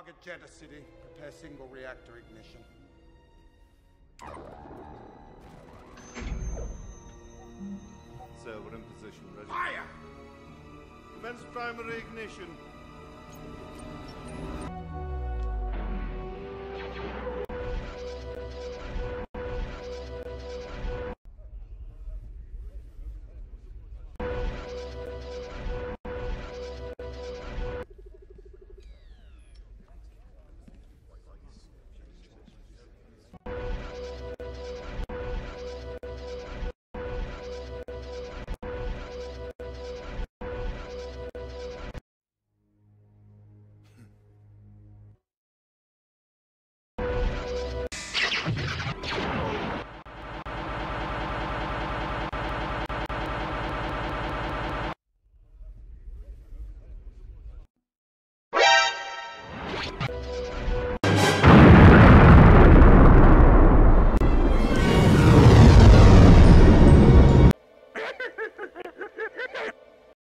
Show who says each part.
Speaker 1: Target Jeddah City. Prepare single reactor ignition.
Speaker 2: Sir, we're in position. Ready?
Speaker 1: Fire!
Speaker 2: Commence primary ignition.